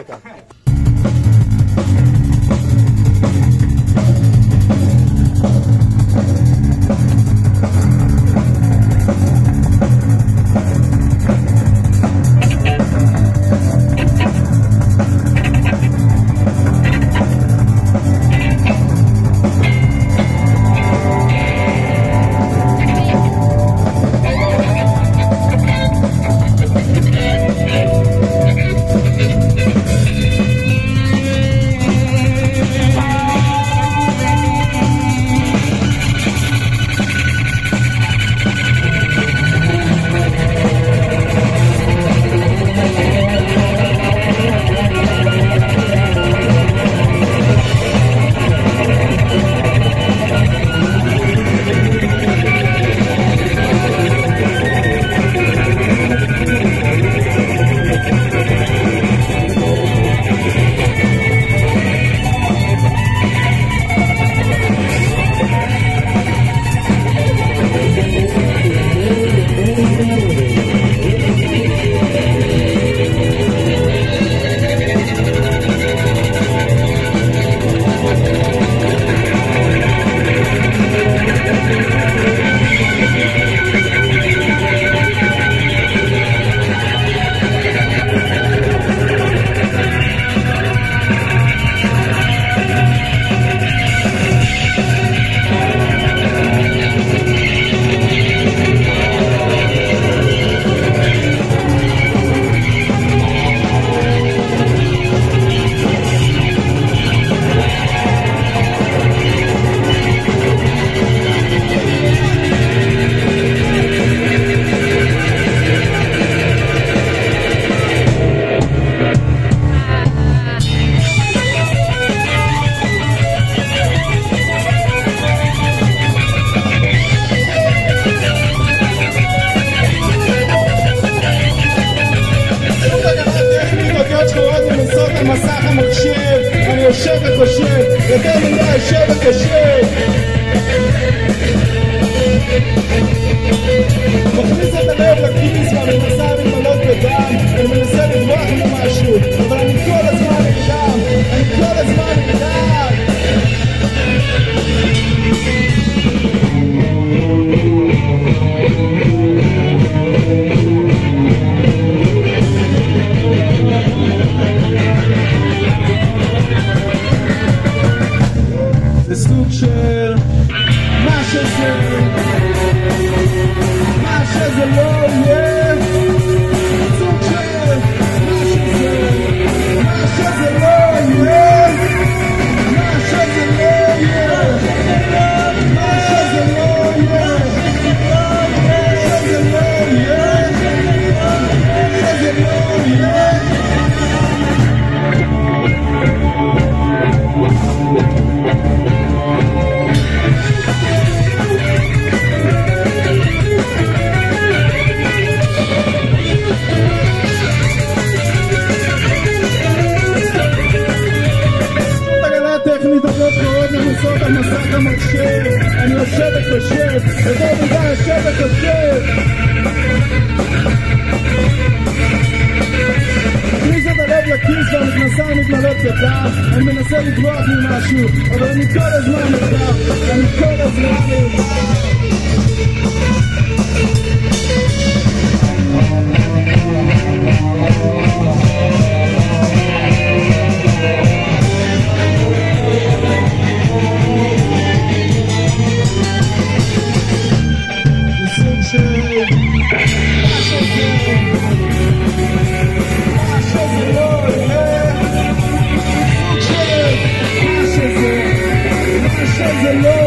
やから。שבע קשה יותר מדי שבע קשה just לעלות בקר, אני מנסה לברוח ממשהו, אבל אני כל הזמן נפגר, אני כל הזמן נפגר. Thank you. the Lord.